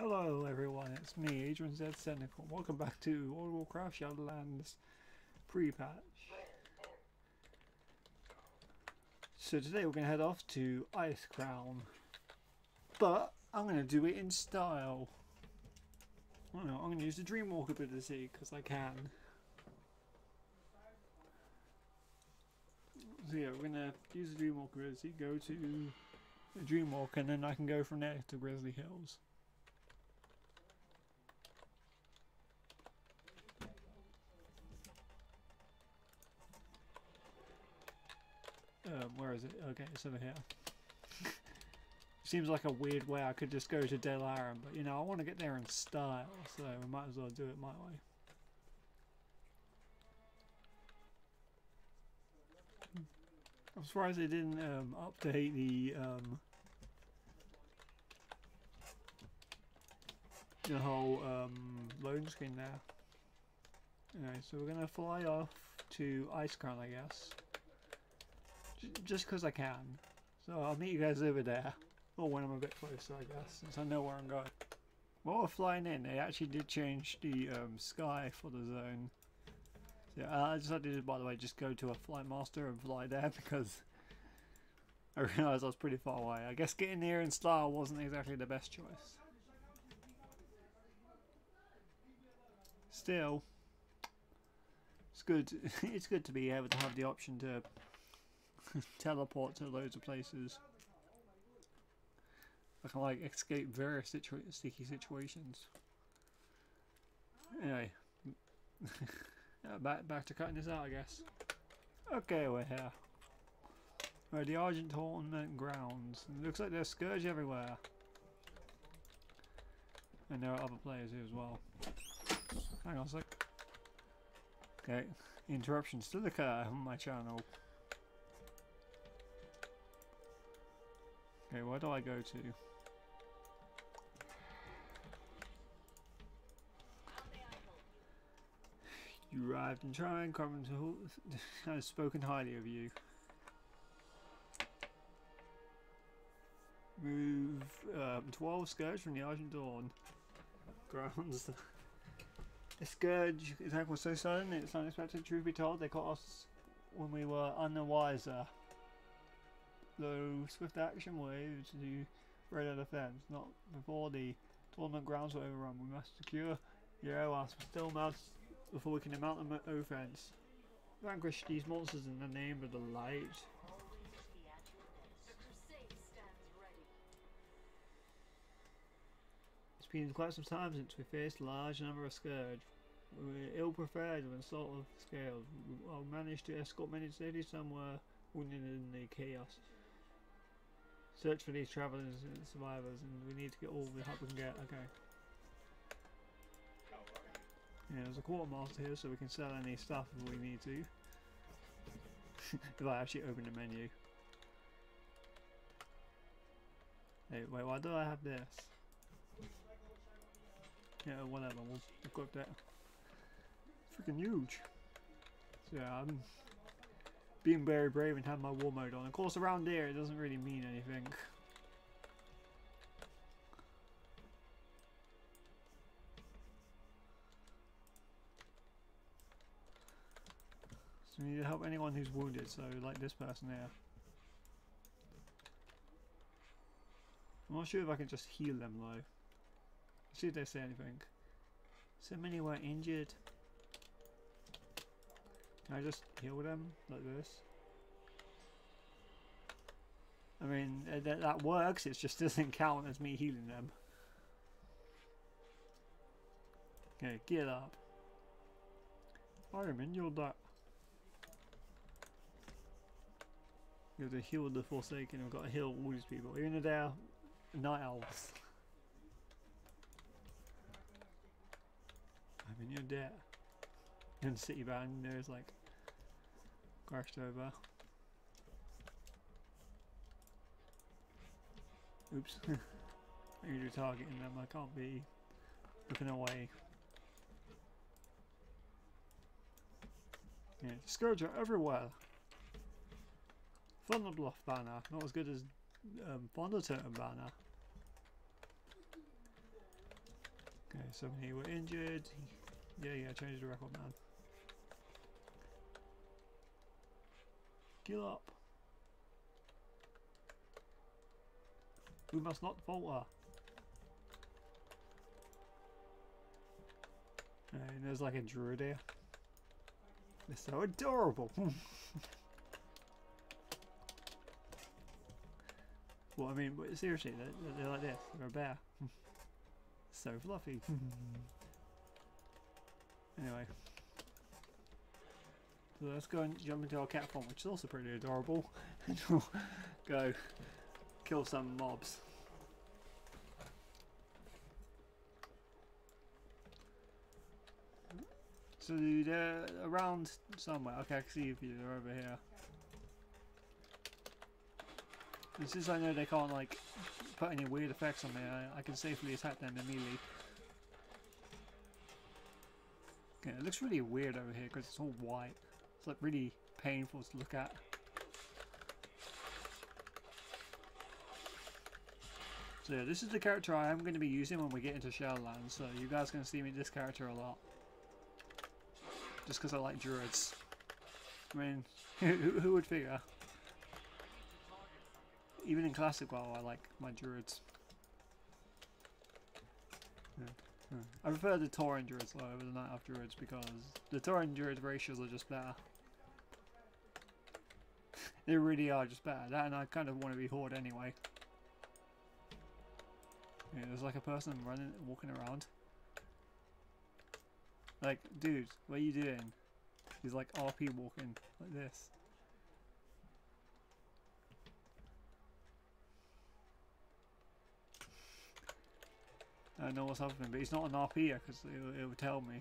Hello everyone, it's me, Adrian Z Cyndaquil. Welcome back to World of Warcraft Shadowlands pre-patch. So today we're going to head off to Icecrown. But I'm going to do it in style. I know, I'm going to use the Dreamwalker ability because I can. So yeah, we're going to use the Dreamwalker ability, go to the Dreamwalk and then I can go from there to Grizzly Hills. Um, where is it? Okay, it's over here. Seems like a weird way I could just go to Dalaran, but you know, I want to get there in style, so we might as well do it my way. I'm surprised they didn't um, update the um, the whole um, loading screen there. Anyway, so we're gonna fly off to Icecrown, I guess just because I can. So I'll meet you guys over there. Or when I'm a bit closer, I guess, since I know where I'm going. While we're flying in, they actually did change the um, sky for the zone. So uh, I decided to, by the way, just go to a flight master and fly there because I realised I was pretty far away. I guess getting there in style wasn't exactly the best choice. Still, it's good. it's good to be able to have the option to teleport to loads of places. I can like escape various sticky situations. Anyway, back back to cutting this out, I guess. Okay, we're here. We're the Argent Tournament grounds. It looks like there's Scourge everywhere. And there are other players here as well. Hang on a sec. Okay, interruptions still occur on my channel. Okay, where do I go to? You arrived in Trine, Covington has spoken highly of you. Move um, 12 Scourge from the Argent Dawn. Grounds. The Scourge attack was so sudden, it's unexpected. Truth be told, they caught us when we were unwiser though swift action will waves to raid our defense, not before the tournament grounds were overrun. We must secure your whilst still mounts before we can mount the offense. Vanquish these monsters in the name of the light. It's been quite some time since we faced a large number of Scourge. We were ill prepared when sort of scales. We managed to escort many cities somewhere wounded in the chaos. Search for these travelers and survivors, and we need to get all the help we can get. Okay. Yeah, there's a quartermaster here, so we can sell any stuff if we need to. if I actually open the menu. Hey, wait, why do I have this? Yeah, whatever, we'll equip that. Freaking huge. So yeah, I'm being very brave and having my war mode on. Of course, around here it doesn't really mean anything. So we need to help anyone who's wounded, so like this person here. I'm not sure if I can just heal them though. See if they say anything. So many were injured. Can I just heal them like this? I mean, uh, that, that works, it just doesn't count as me healing them. Okay, get up. Fireman, you're die. You have to heal the Forsaken, we've got to heal all these people, even though they're night elves. I mean, you're dead. The city van, there's like crashed over. Oops. You're targeting them, I can't be looking away. Yeah, Scourge are everywhere. Thunder Bluff banner, not as good as um, Thundertotem banner. Okay, so many were injured. Yeah, yeah, change the record, man. Kill up. We must not falter. And there's like a druid here. They're so adorable. well, I mean, seriously, they're, they're like this. They're a bear. so fluffy. anyway. So let's go and jump into our cat form, which is also pretty adorable. and we'll go kill some mobs. So they're around somewhere. Okay, I can see if they're over here. And since I know they can't like put any weird effects on me, I, I can safely attack them immediately. Okay, it looks really weird over here because it's all white. It's like really painful to look at. So yeah, this is the character I am going to be using when we get into Shadowlands, so you guys can see me this character a lot. Just because I like druids. I mean, who, who would figure? Even in Classic WoW, I like my druids. Yeah. I prefer the Tauren druids though over the Night druids because the Tauren druid ratios are just better. they really are just better. That and I kind of want to be Horde anyway. Yeah, there's like a person running, walking around. Like, dude, what are you doing? He's like RP walking, like this. I know what's happening, but he's not an RP because it, it will tell me.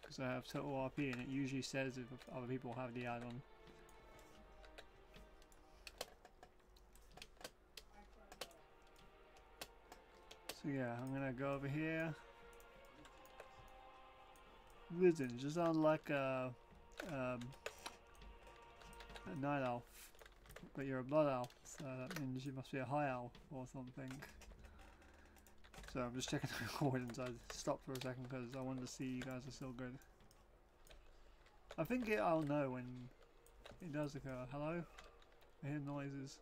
Because I have total RP and it usually says if other people have the add-on. So yeah, I'm gonna go over here. Listen, you sound like a, um, a night elf, but you're a blood elf, so that means you must be a high elf or something. So I'm just checking the recordings. I stopped for a second because I wanted to see you guys are still good. I think it, I'll know when it does occur. Hello? I hear noises.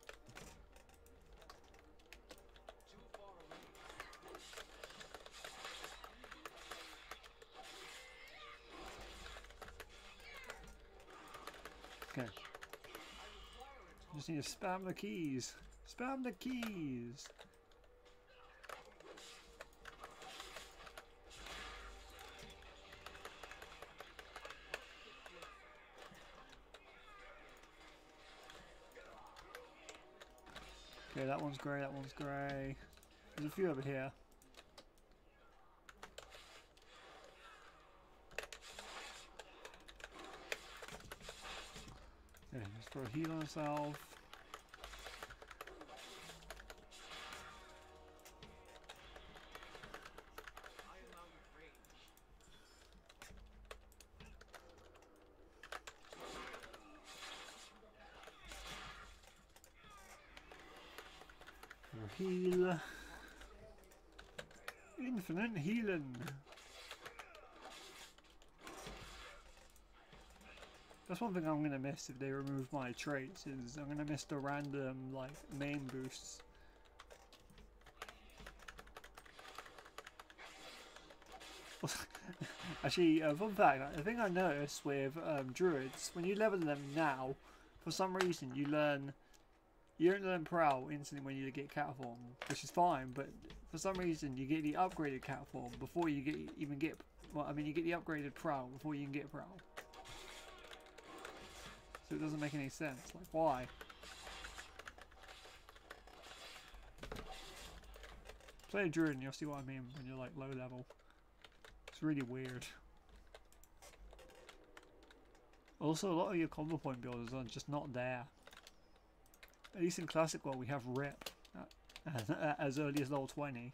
Okay. Just need to spam the keys. Spam the keys. Okay, that one's grey, that one's grey. There's a few over here. Okay, let's throw a heal on ourselves. Heal. Infinite healing. That's one thing I'm gonna miss if they remove my traits is I'm gonna miss the random like main boosts. Actually, uh, fun fact, I think I noticed with um, druids, when you level them now, for some reason you learn you don't learn Prowl instantly when you get cat form, which is fine, but for some reason you get the upgraded cat form before you get even get, well, I mean you get the upgraded Prowl before you can get Prowl. So it doesn't make any sense, like why? Play a druid and you'll see what I mean when you're like low level. It's really weird. Also, a lot of your combo point builders are just not there. At least in Classic World we have Rip uh, as, uh, as early as level 20.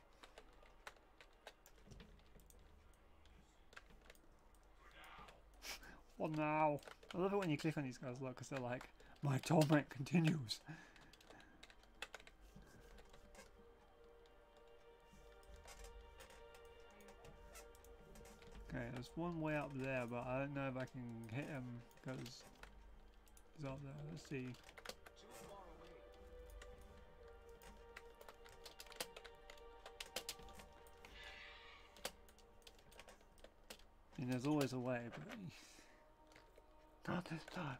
what now? I love it when you click on these guys, look, because they're like, my torment continues. Okay, there's one way up there, but I don't know if I can hit him because he's up there. Let's see. There's always a way, but not this time.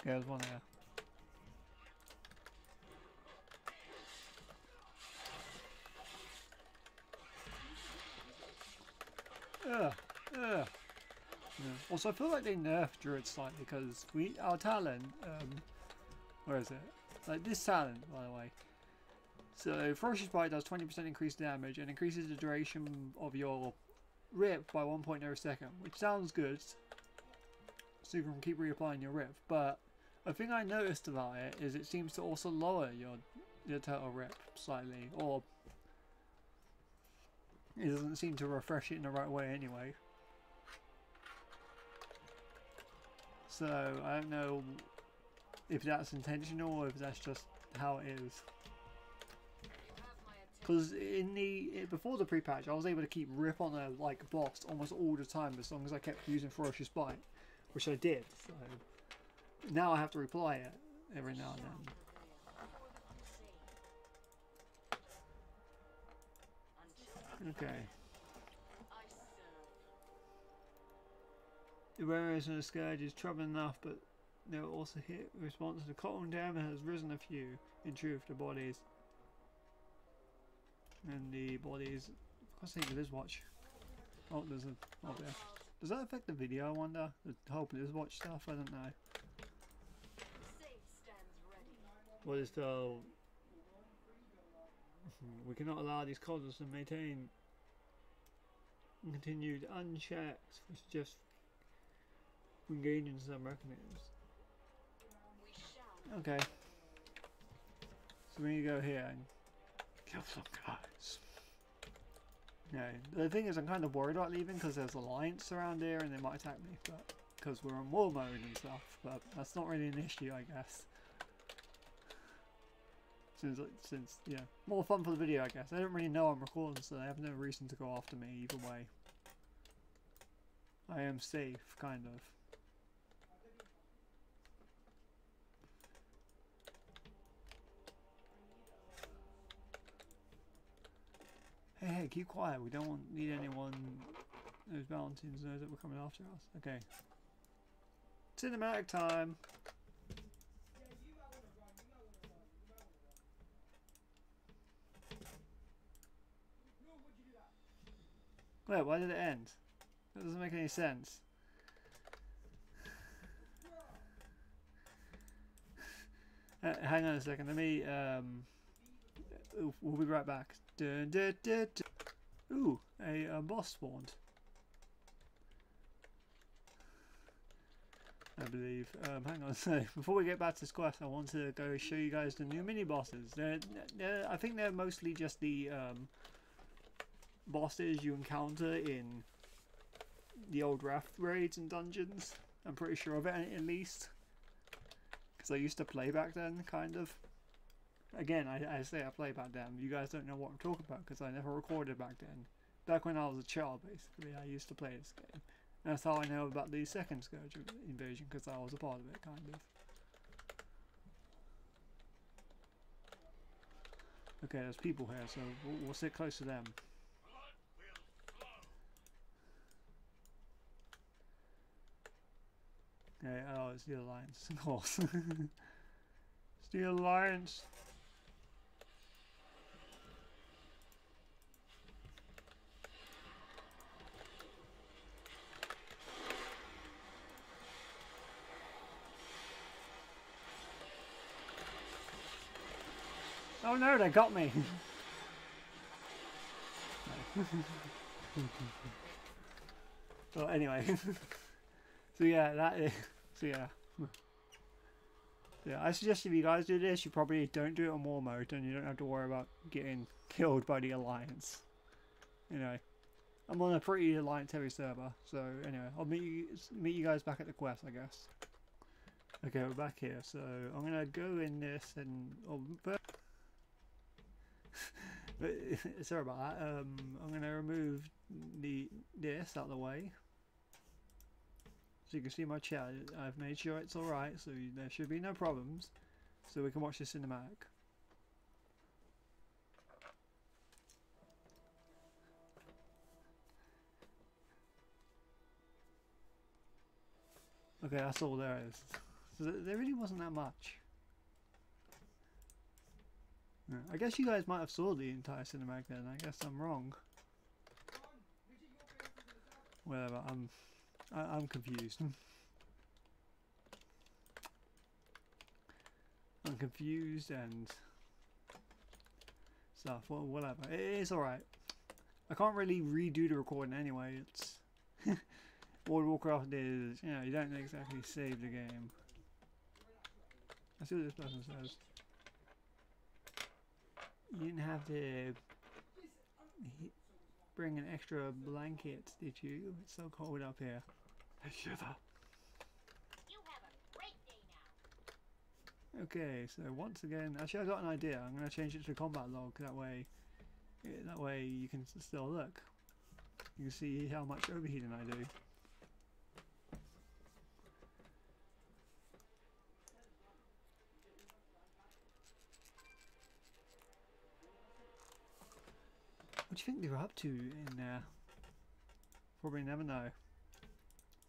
Okay, there's one there. Ugh, ugh. Yeah. Also, I feel like they nerfed Druid slightly because we our talent, um, where is it? Like this talent, by the way. So Ferocious Bite does 20% increased damage and increases the duration of your rip by 1.0 second, which sounds good. So you can keep reapplying your rip, but a thing I noticed about it is it seems to also lower your your total rip slightly, or it doesn't seem to refresh it in the right way anyway. So I don't know if that's intentional or if that's just how it is. Because in the eh, before the pre-patch, I was able to keep rip on a like boss almost all the time as long as I kept using ferocious bite, which I did. So now I have to reply it every now and then. Okay. The Warriors and the Scourge is trouble enough, but they were also hit response to the Cotton Dam has risen a few. In truth, the bodies and the bodies. I can't see the watch. Oh, there's a. Oh, there. Does that affect the video? I wonder. The whole watch stuff. I don't know. What is the we cannot allow these causes to maintain continued unchecked, which just engage in some mechanisms. Okay. So we need to go here and kill some guys. Yeah, the thing is I'm kind of worried about leaving because there's alliance around here and they might attack me, but because we're in war mode and stuff, but that's not really an issue I guess. Since, since, yeah, more fun for the video, I guess. I don't really know I'm recording, so they have no reason to go after me either way. I am safe, kind of. Hey, hey, keep quiet. We don't need anyone, those mountains knows that we're coming after us. Okay. Cinematic time. Wait, why did it end? That doesn't make any sense. Uh, hang on a second, let me, um, we'll be right back. Dun, dun, dun, Ooh, a, a boss spawned. I believe. Um, hang on, so before we get back to this quest, I want to go show you guys the new mini bosses. They're, they're, I think they're mostly just the um, bosses you encounter in the old raft raids and dungeons. I'm pretty sure of it at least. Because I used to play back then, kind of. Again, I, I say I play back then. You guys don't know what I'm talking about because I never recorded back then. Back when I was a child, basically, I used to play this game. And that's how I know about the second Scourge invasion because I was a part of it, kind of. Okay, there's people here, so we'll, we'll sit close to them. Okay, oh, it's the Alliance, of course. it's the Alliance. Oh no, they got me! well, anyway. so yeah, that is... So yeah. Yeah, I suggest if you guys do this, you probably don't do it on war mode, and you don't have to worry about getting killed by the Alliance. Anyway, I'm on a pretty Alliance heavy server, so anyway, I'll meet you, meet you guys back at the quest, I guess. Okay, we're back here, so I'm gonna go in this and... Oh, But sorry about that. Um, I'm going to remove the this out of the way. So you can see my chat. I've made sure it's alright, so there should be no problems. So we can watch this cinematic. Okay, that's all there is. So there really wasn't that much. I guess you guys might have saw the entire cinematic then. I guess I'm wrong. Whatever. I'm I, am i am confused. I'm confused and stuff. Well, whatever. It is alright. I can't really redo the recording anyway. It's World Warcraft is, you know, you don't exactly save the game. Let's see what this person says. You didn't have to bring an extra blanket, did you? It's so cold up here. I shiver. Okay, so once again, actually I got an idea. I'm going to change it to combat log. That way, that way you can still look. You can see how much overheating I do. What do you think they were up to in there? Probably never know.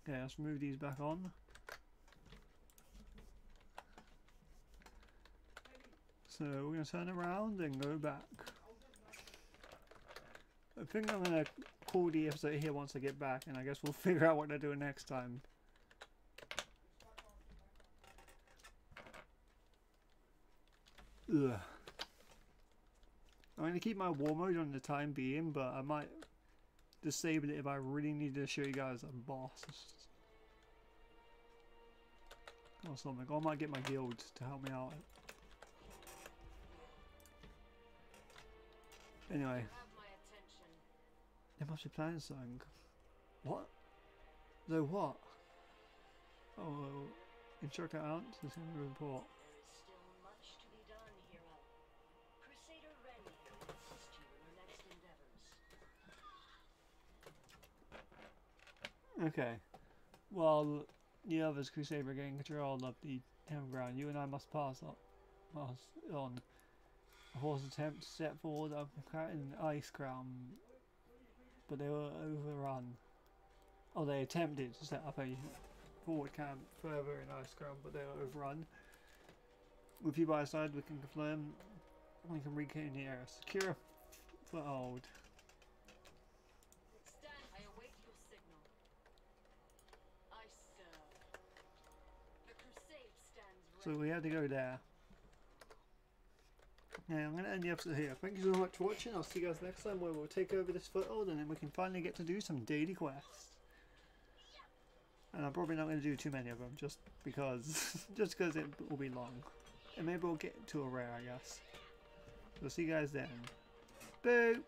Okay, let's move these back on. So we're going to turn around and go back. I think I'm going to call the episode here once I get back and I guess we'll figure out what they're doing next time. Ugh. I'm going to keep my war mode on the time being, but I might disable it if I really need to show you guys a boss or something. Or I might get my guild to help me out. Anyway. They must be playing something. What? No what? Oh, instruct out. This is a report. Okay. While the others Crusader gain control of the town ground, you and I must pass on. Pass on. A horse attempt to set forward up in Icecrown, but they were overrun. Oh, they attempted to set up a forward camp further in Icecrown, but they were overrun. With you by our side, we can confirm we can regain the area. Secure foothold. So we had to go there. Yeah, I'm going to end the episode here. Thank you so much for watching. I'll see you guys next time where we'll take over this foothold and then we can finally get to do some daily quests. And I'm probably not going to do too many of them just because just because it will be long. And maybe we'll get to a rare, I guess. So see you guys then. Boop!